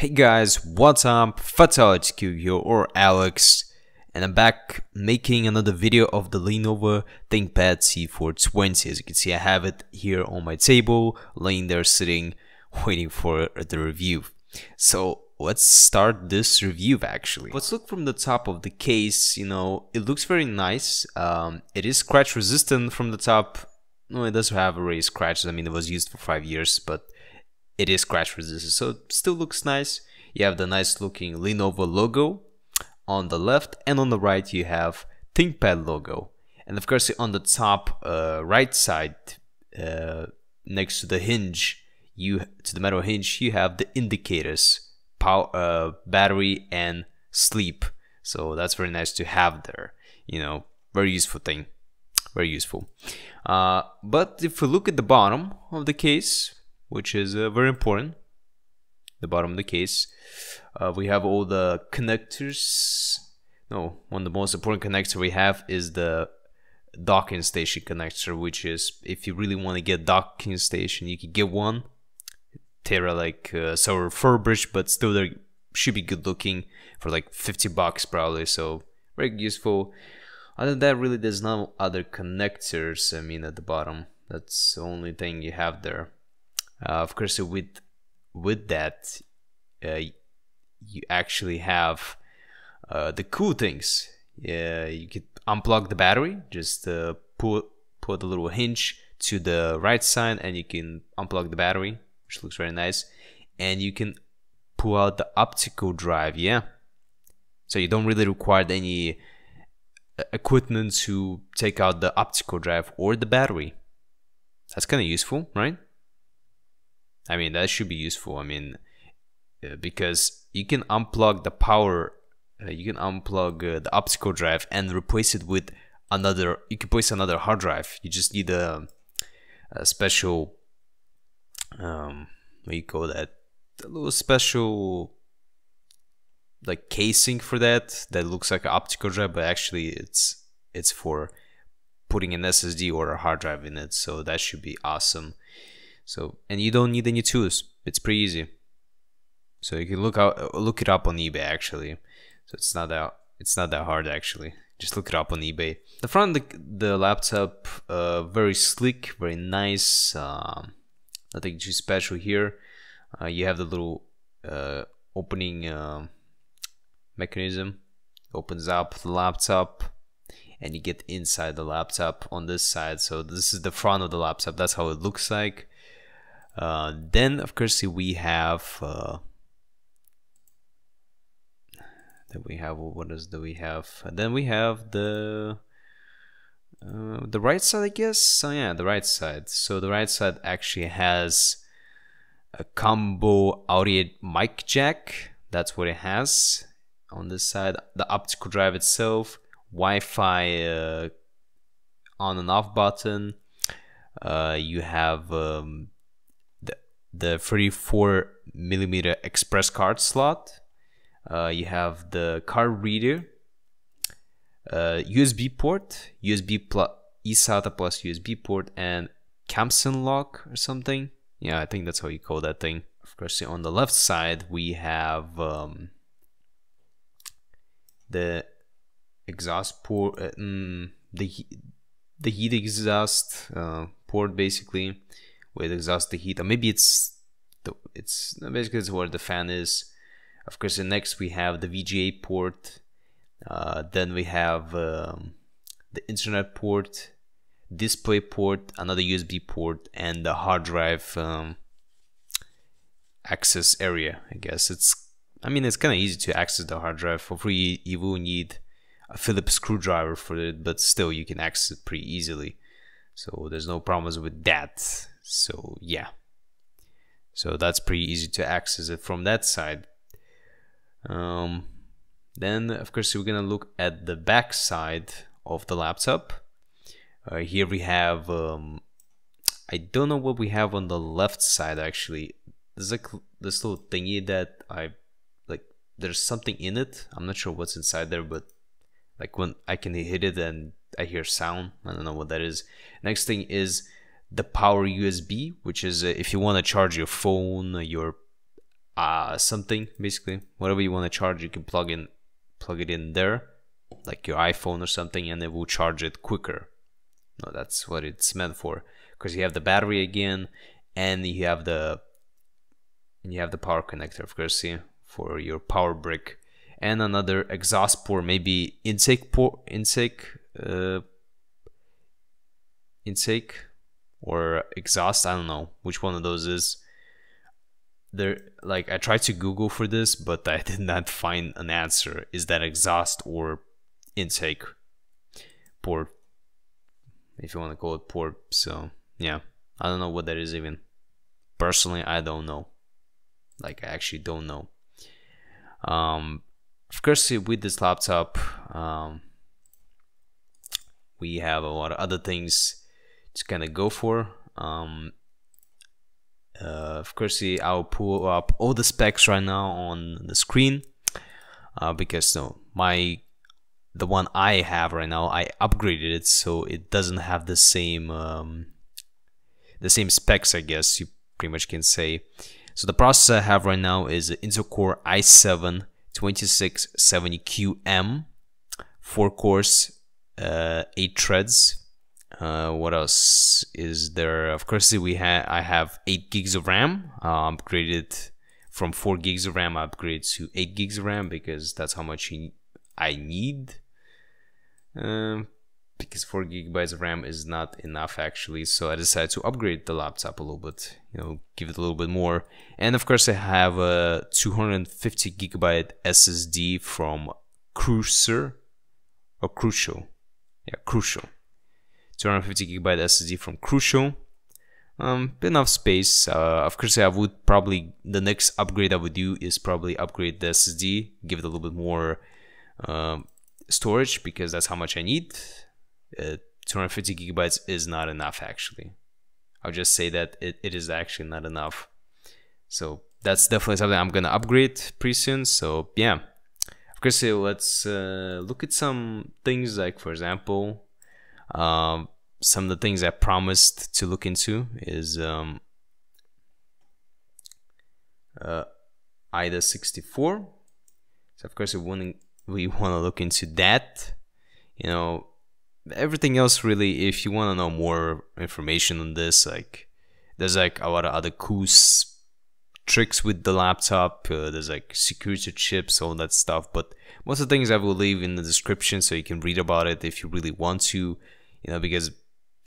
Hey guys, what's up? Fatality here or Alex and I'm back making another video of the Lenovo ThinkPad T420. As you can see I have it here on my table, laying there sitting waiting for the review. So let's start this review actually. Let's look from the top of the case, you know, it looks very nice. Um, it is scratch resistant from the top. No, it does have array scratches, I mean it was used for 5 years, but it is scratch resistant. So it still looks nice. You have the nice looking Lenovo logo on the left and on the right you have ThinkPad logo. And of course on the top uh, right side uh, next to the hinge you to the metal hinge you have the indicators power uh, battery and sleep. So that's very nice to have there you know very useful thing very useful. Uh, but if we look at the bottom of the case which is uh, very important. The bottom of the case. Uh, we have all the connectors. No, one of the most important connector we have is the docking station connector, which is if you really want to get docking station, you can get one. They're like uh, so refurbished, but still they should be good looking for like 50 bucks probably. So very useful. Other than that, really, there's no other connectors. I mean, at the bottom, that's the only thing you have there. Uh, of course, with with that, uh, you actually have uh, the cool things. Yeah, you could unplug the battery, just put put a little hinge to the right side, and you can unplug the battery, which looks very nice. And you can pull out the optical drive. Yeah, so you don't really require any equipment to take out the optical drive or the battery. That's kind of useful, right? I mean, that should be useful. I mean, uh, because you can unplug the power, uh, you can unplug uh, the optical drive and replace it with another. You can place another hard drive. You just need a, a special, um, what do you call that? A little special, like casing for that. That looks like an optical drive, but actually it's it's for putting an SSD or a hard drive in it. So that should be awesome. So and you don't need any tools. It's pretty easy. So you can look out look it up on eBay actually. So it's not that it's not that hard actually. Just look it up on eBay. The front the, the laptop uh, very sleek, very nice. Um, nothing too special here. Uh, you have the little uh, opening uh, mechanism. Opens up the laptop and you get inside the laptop on this side. So this is the front of the laptop. That's how it looks like. Uh, then of course we have uh, then we have what else do we have? And then we have the uh, the right side, I guess. Oh yeah, the right side. So the right side actually has a combo audio mic jack. That's what it has on this side. The optical drive itself, Wi-Fi uh, on and off button. Uh, you have um, the 34 millimeter express card slot. Uh, you have the card reader, uh, USB port, USB plus eSATA plus USB port, and Campson lock or something. Yeah, I think that's how you call that thing. Of course, on the left side we have um, the exhaust port, uh, mm, the the heat exhaust uh, port basically with exhaust the heat or maybe it's the, it's basically it's where the fan is. Of course the next we have the VGA port uh, then we have um, the internet port display port another USB port and the hard drive um, access area I guess. It's I mean it's kind of easy to access the hard drive for free. You will need a Phillips screwdriver for it but still you can access it pretty easily. So there's no problems with that so yeah. So that's pretty easy to access it from that side. Um, then of course we're gonna look at the back side of the laptop. Uh, here we have um, I don't know what we have on the left side actually. There's like this little thingy that I like there's something in it. I'm not sure what's inside there but like when I can hit it and I hear sound. I don't know what that is. Next thing is the power USB, which is uh, if you want to charge your phone, your uh, something basically whatever you want to charge you can plug in plug it in there like your iphone or something and it will charge it quicker. No that's what it's meant for. Because you have the battery again and you have the and you have the power connector of course see, for your power brick. And another exhaust port maybe intake port intake uh, intake or exhaust i don't know which one of those is. There like i tried to google for this but i did not find an answer. Is that exhaust or intake? Port if you want to call it port so yeah. I don't know what that is even. Personally i don't know. Like i actually don't know. Um of course with this laptop um we have a lot of other things to kind of go for um uh, of course I'll pull up all the specs right now on the screen uh, because no, my the one I have right now I upgraded it so it doesn't have the same um, the same specs I guess you pretty much can say. So the processor I have right now is Intel Core i7 2670QM 4 cores uh, 8 threads uh, what else is there? Of course, we have I have eight gigs of RAM. Uh, upgraded from four gigs of RAM. I upgraded to eight gigs of RAM because that's how much I need. Um, because four gigabytes of RAM is not enough actually, so I decided to upgrade the laptop a little bit. You know, give it a little bit more. And of course, I have a 250 gigabyte SSD from Crucial or Crucial. Yeah, Crucial 250 gigabyte SSD from Crucial. Um, enough space. Uh, of course, I would probably the next upgrade I would do is probably upgrade the SSD, give it a little bit more um, storage because that's how much I need. Uh, 250 gigabytes is not enough actually. I'll just say that it, it is actually not enough. So that's definitely something I'm gonna upgrade pretty soon. So yeah, of course, let's uh, look at some things like, for example, um, some of the things I promised to look into is um, uh, AIDA 64. So of course we want we want to look into that. You know, everything else really. If you want to know more information on this, like there's like a lot of other cool tricks with the laptop. Uh, there's like security chips, all that stuff. But most of the things I will leave in the description so you can read about it if you really want to you know, because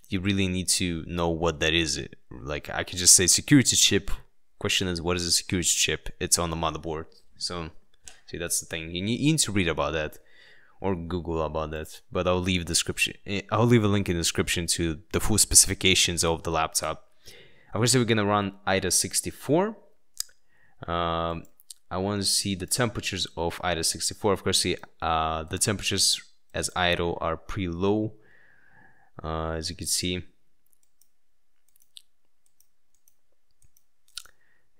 you really need to know what that is. Like I can just say security chip. Question is, what is a security chip? It's on the motherboard. So, see, that's the thing. You need, to read about that or Google about that. But I'll leave description. Eh, I'll leave a link in the description to the full specifications of the laptop. Obviously, we're gonna run AIDA 64. Um, I want to see the temperatures of AIDA 64. Of course, see, uh, the temperatures as idle are pretty low uh, as you can see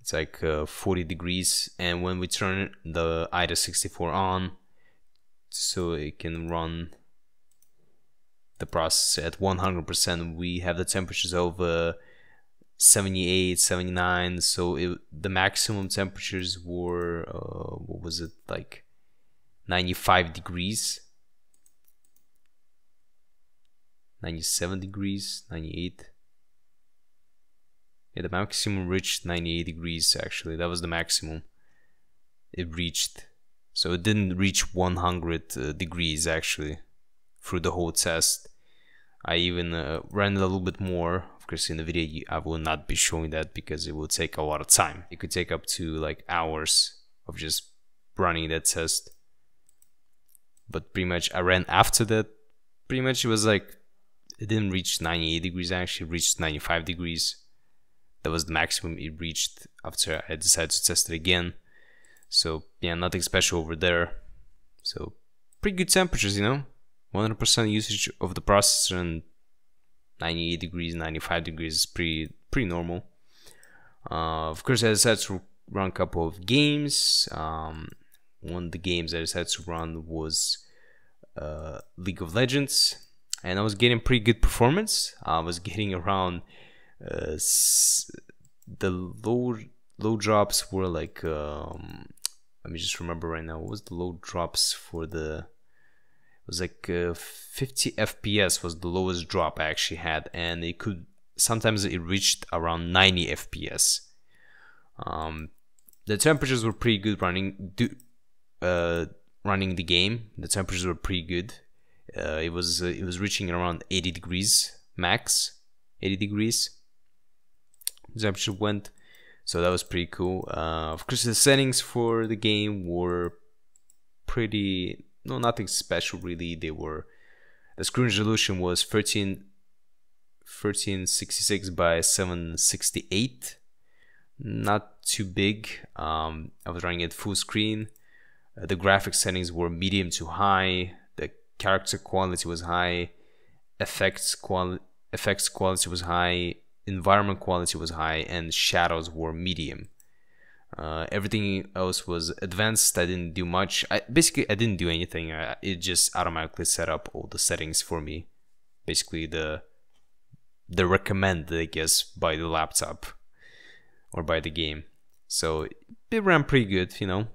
it's like uh, 40 degrees. And when we turn the AIDA 64 on so it can run the process at 100% we have the temperatures over 78 79 so it, the maximum temperatures were uh, what was it like 95 degrees 97 degrees 98 yeah the maximum reached 98 degrees actually. That was the maximum it reached. So it didn't reach 100 uh, degrees actually through the whole test. I even uh, ran a little bit more. Of course in the video I will not be showing that because it will take a lot of time. It could take up to like hours of just running that test. But pretty much I ran after that. Pretty much it was like it didn't reach 98 degrees actually reached 95 degrees. That was the maximum it reached after I decided to test it again. So yeah nothing special over there. So pretty good temperatures you know? 100% usage of the processor and 98 degrees 95 degrees is pretty pretty normal. Uh, of course I decided to run a couple of games. Um, one of the games I decided to run was uh, League of Legends and I was getting pretty good performance. I was getting around uh, the low low drops were like um, let me just remember right now. What was the low drops for the it was like uh, 50 fps was the lowest drop i actually had. And it could sometimes it reached around 90 fps um, the temperatures were pretty good running do, uh, running the game. The temperatures were pretty good uh, it was uh, it was reaching around 80 degrees max 80 degrees. Temperature went so that was pretty cool. Uh, of course the settings for the game were pretty no nothing special really. They were the screen resolution was 13 1366 by 768 not too big. Um, I was running it full screen. Uh, the graphic settings were medium to high character quality was high effects quality effects quality was high environment quality was high and shadows were medium. Uh, everything else was advanced. I didn't do much. I basically I didn't do anything. I, it just automatically set up all the settings for me. Basically the the recommended I guess by the laptop or by the game. So it ran pretty good you know.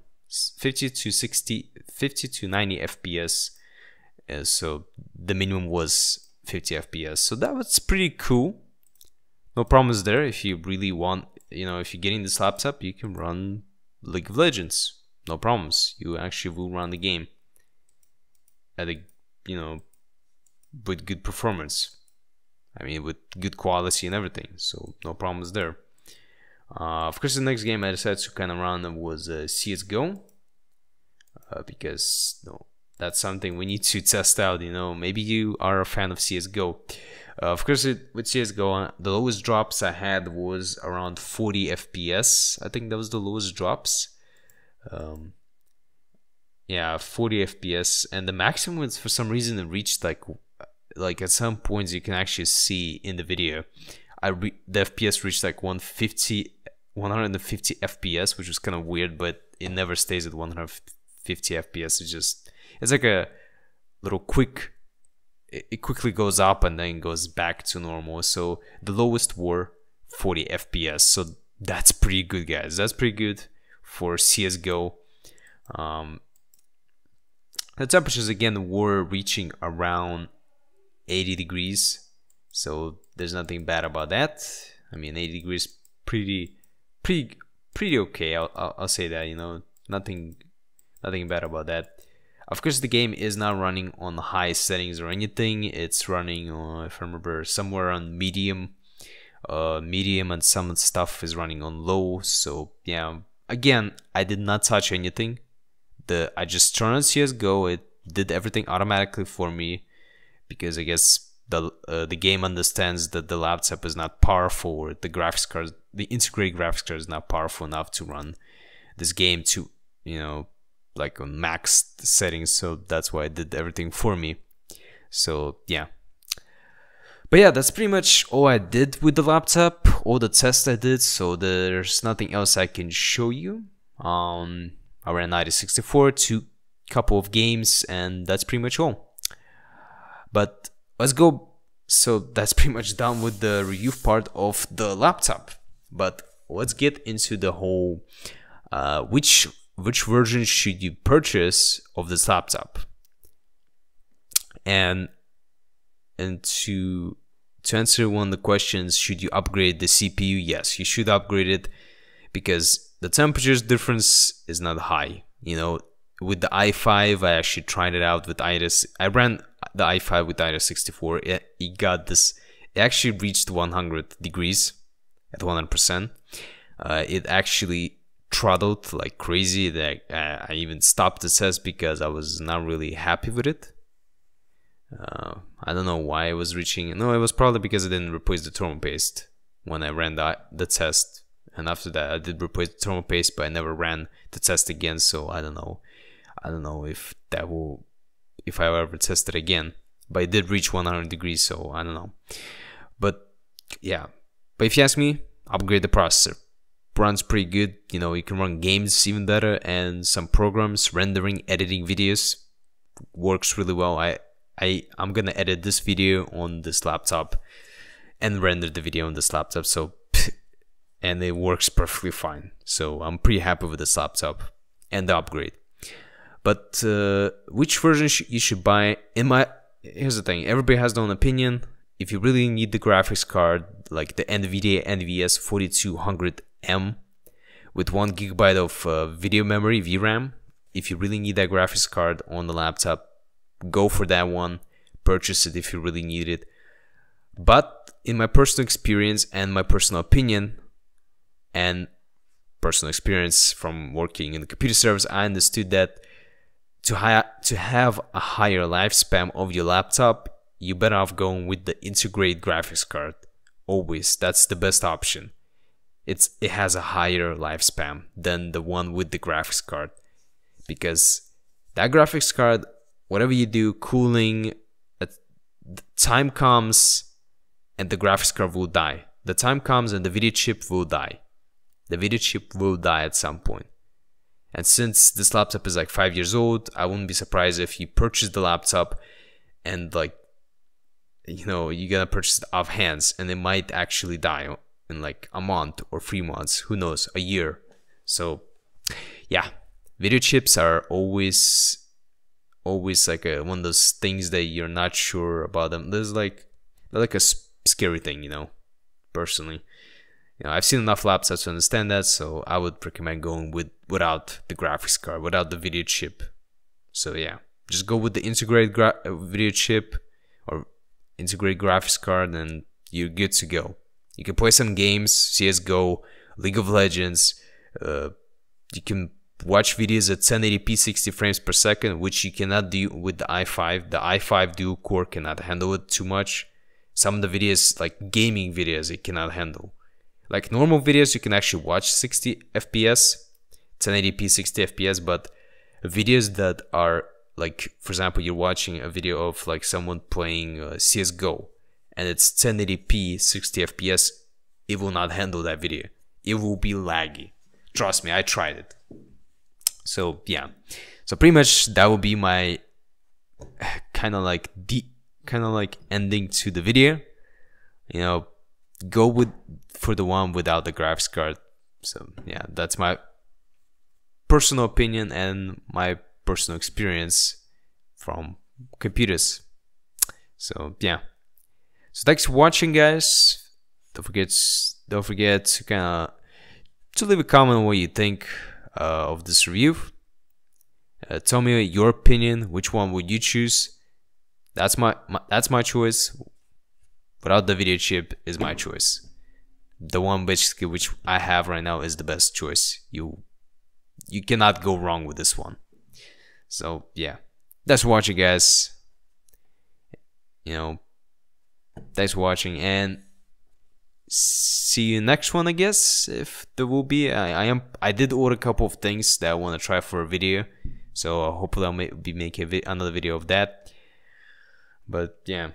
50 to 60 50 to 90 fps uh, so the minimum was 50 fps so that was pretty cool. No problems there. If you really want you know if you're getting this laptop you can run league of legends. No problems. You actually will run the game at a you know with good performance. I mean with good quality and everything. So no problems there. Uh, of course the next game i decided to kind of run was uh, csgo uh, because you know, that's something we need to test out you know maybe you are a fan of csgo uh, of course, it, with CSGO, uh, the lowest drops I had was around 40 FPS. I think that was the lowest drops. Um, yeah, 40 FPS, and the maximum was for some reason it reached like, like at some points you can actually see in the video. I re the FPS reached like 150, 150 FPS, which was kind of weird, but it never stays at 150 FPS. it just, it's like a little quick it quickly goes up and then goes back to normal. So the lowest were 40 FPS. So that's pretty good, guys. That's pretty good for CSGO. Um, the temperatures again were reaching around 80 degrees. So there's nothing bad about that. I mean, 80 degrees pretty, pretty, pretty okay. I'll, I'll, I'll say that, you know, nothing, nothing bad about that. Of course, the game is not running on high settings or anything. It's running, on, if I remember, somewhere on medium. Uh, medium and some stuff is running on low. So yeah, again, I did not touch anything. The I just turned on CS:GO. It did everything automatically for me because I guess the uh, the game understands that the laptop is not powerful or the graphics card, the integrated graphics card is not powerful enough to run this game to you know like on max settings so that's why I did everything for me. So yeah. But yeah that's pretty much all I did with the laptop all the tests I did so there's nothing else I can show you. Um I ran 9064 to couple of games and that's pretty much all. But let's go. So that's pretty much done with the review part of the laptop. But let's get into the whole uh, which which version should you purchase of this laptop? And and to to answer one of the questions should you upgrade the cpu yes you should upgrade it because the temperatures difference is not high you know? With the i5 i actually tried it out with iris. I ran the i5 with AIDA 64 it, it got this it actually reached 100 degrees at 100 percent. Uh, it actually throttled like crazy that uh, I even stopped the test because I was not really happy with it. Uh, I don't know why I was reaching. No, it was probably because I didn't replace the thermal paste when I ran the, the test. And after that, I did replace the thermal paste, but I never ran the test again. So I don't know. I don't know if that will, if I ever test it again. But it did reach 100 degrees, so I don't know. But yeah. But if you ask me, upgrade the processor runs pretty good. You know, you can run games even better and some programs, rendering, editing videos works really well. I, I, I'm gonna edit this video on this laptop and render the video on this laptop. So and it works perfectly fine. So I'm pretty happy with this laptop and the upgrade. But uh, which version sh you should buy? In my here's the thing: everybody has their own opinion. If you really need the graphics card, like the NVIDIA NVS 4200M with one gigabyte of uh, video memory VRAM, if you really need that graphics card on the laptop, go for that one. Purchase it if you really need it. But in my personal experience and my personal opinion, and personal experience from working in the computer service, I understood that to, ha to have a higher lifespan of your laptop, you better off going with the integrated graphics card. Always, that's the best option. It's it has a higher lifespan than the one with the graphics card because that graphics card, whatever you do, cooling, uh, time comes and the graphics card will die. The time comes and the video chip will die. The video chip will die at some point. And since this laptop is like five years old, I wouldn't be surprised if you purchase the laptop and like, you know, you're gonna purchase it off hands and it might actually die in like a month or three months, who knows, a year. So, yeah, video chips are always, always like a, one of those things that you're not sure about them. There's like, like a scary thing, you know, personally. You know, I've seen enough laptops to understand that, so I would recommend going with without the graphics card, without the video chip. So yeah, just go with the integrated video chip or integrated graphics card, and you're good to go. You can play some games, CS:GO, League of Legends. Uh, you can watch videos at 1080p 60 frames per second, which you cannot do with the i5. The i5 dual core cannot handle it too much. Some of the videos, like gaming videos, it cannot handle. Like normal videos, you can actually watch 60 FPS, 1080p 60 FPS, but videos that are like, for example, you're watching a video of like someone playing uh, CSGO and it's 1080p 60 FPS, it will not handle that video. It will be laggy. Trust me, I tried it. So yeah, so pretty much that will be my kind of like deep, kind of like ending to the video. You know, go with for the one without the graphics card. So yeah, that's my personal opinion and my personal experience from computers. So yeah. So thanks for watching guys. Don't forget don't forget to kinda to leave a comment on what you think uh, of this review. Uh, tell me your opinion. Which one would you choose? That's my, my that's my choice. Without the video chip is my choice the one basically which I have right now is the best choice. You you cannot go wrong with this one. So yeah, that's for watching, guys. You know, thanks for watching, and see you next one. I guess if there will be. I, I am. I did order a couple of things that I want to try for a video, so uh, hopefully I'll be making vi another video of that. But yeah,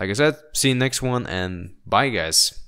like I said, see you next one, and bye, guys.